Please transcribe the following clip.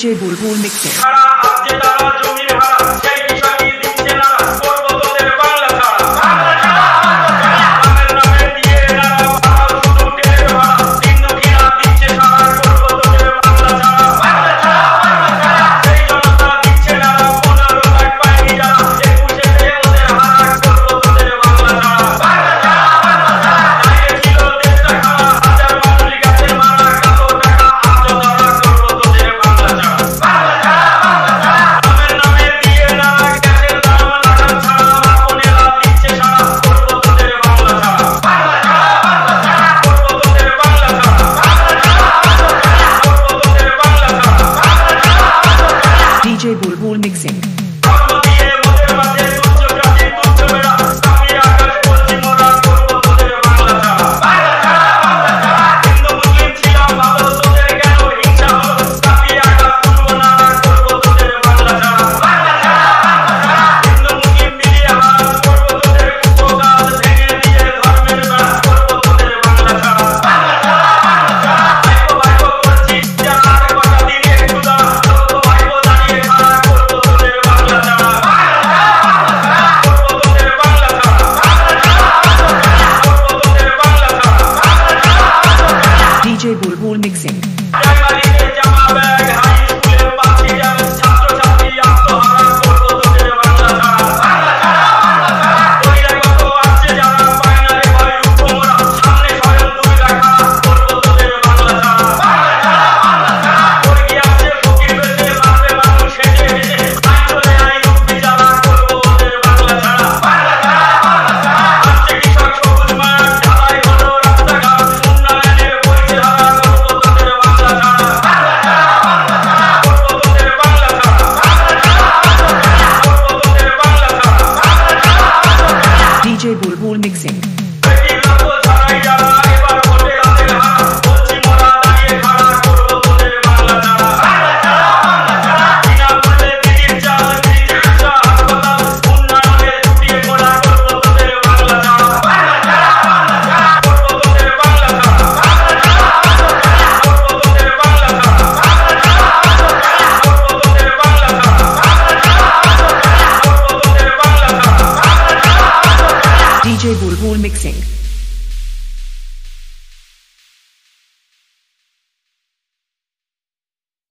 DJ Bulbul Mixing. ছাড়া DJ Bulbul mix Singh mixing.